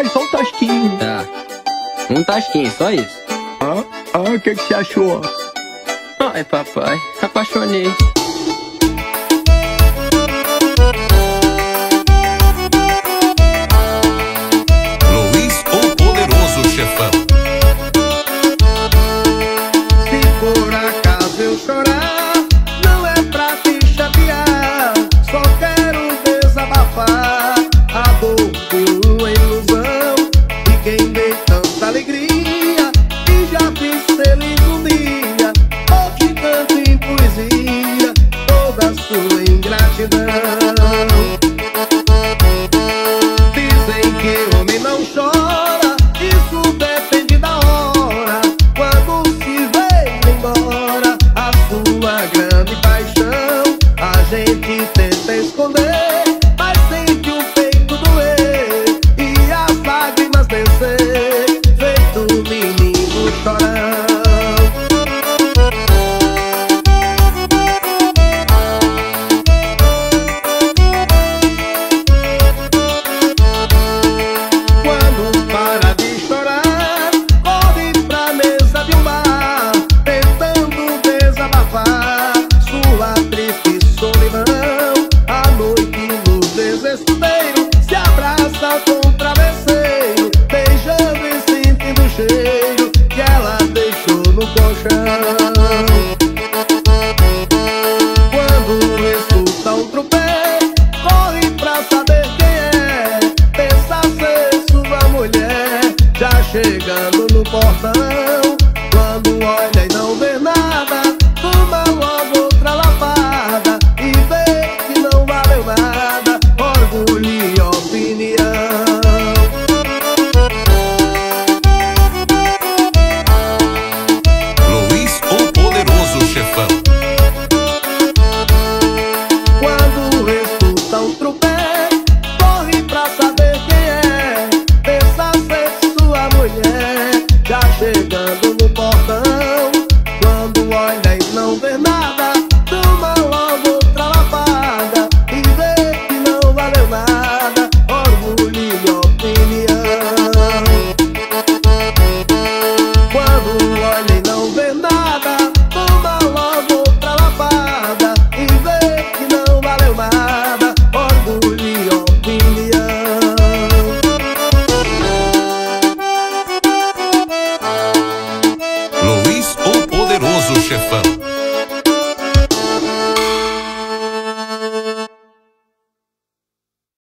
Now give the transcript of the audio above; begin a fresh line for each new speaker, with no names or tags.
Ai, só um tasquinho.
Tá. Um tasquinho, só isso.
Ah, ah, o que, que você achou?
Ai, papai, apaixonei.
Luiz o Poderoso Chefão.
Se por acaso eu chorar, alegria, e já fiz feliz um dia. Hoje canto em poesia toda sua ingratidão. Dizem que homem não chora, isso depende da hora. Quando se vê embora a sua grande paixão, a gente tenta esconder, portão. Quando olha e não vê nada Toma logo outra lavada E vê que não valeu nada. Orgulho Chegando no portão, quando olha e não vê nada.